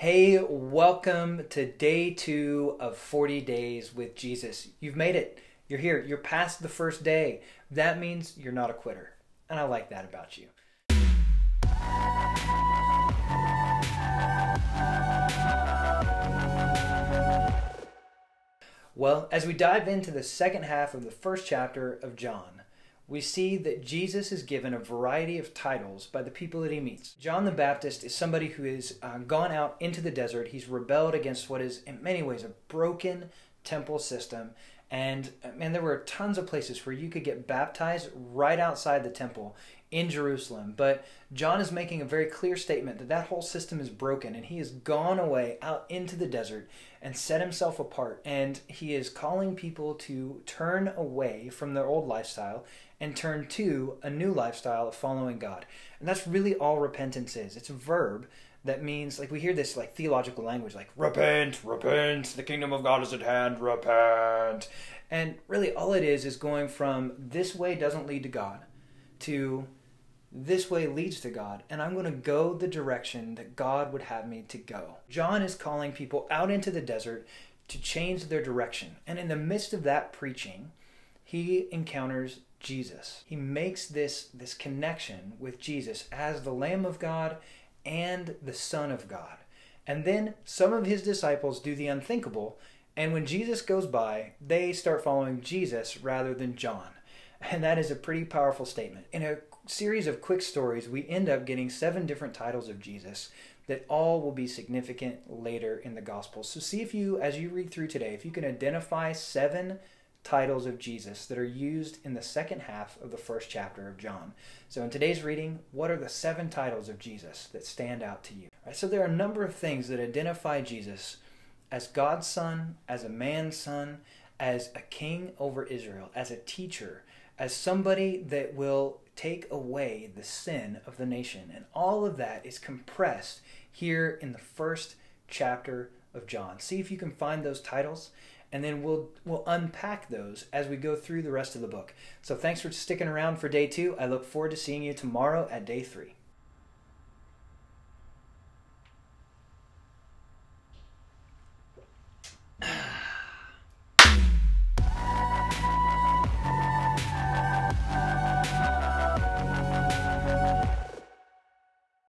Hey, welcome to day two of 40 days with Jesus. You've made it. You're here. You're past the first day. That means you're not a quitter. And I like that about you. Well, as we dive into the second half of the first chapter of John, we see that Jesus is given a variety of titles by the people that he meets. John the Baptist is somebody who has uh, gone out into the desert. He's rebelled against what is, in many ways, a broken temple system. And uh, man, there were tons of places where you could get baptized right outside the temple in Jerusalem. But John is making a very clear statement that that whole system is broken and he has gone away out into the desert and set himself apart. And he is calling people to turn away from their old lifestyle and turn to a new lifestyle of following God. And that's really all repentance is. It's a verb that means like we hear this like theological language like repent, repent, the kingdom of God is at hand, repent. And really all it is is going from this way doesn't lead to God to this way leads to God, and I'm going to go the direction that God would have me to go. John is calling people out into the desert to change their direction. And in the midst of that preaching, he encounters Jesus. He makes this, this connection with Jesus as the Lamb of God and the Son of God. And then some of his disciples do the unthinkable, and when Jesus goes by, they start following Jesus rather than John. And that is a pretty powerful statement. In a series of quick stories, we end up getting seven different titles of Jesus that all will be significant later in the gospel. So see if you, as you read through today, if you can identify seven titles of Jesus that are used in the second half of the first chapter of John. So, in today's reading, what are the seven titles of Jesus that stand out to you? Right, so, there are a number of things that identify Jesus as God's Son, as a man's Son, as a king over Israel, as a teacher, as somebody that will take away the sin of the nation. And all of that is compressed here in the first chapter of John. See if you can find those titles and then we'll we'll unpack those as we go through the rest of the book. So thanks for sticking around for day 2. I look forward to seeing you tomorrow at day 3.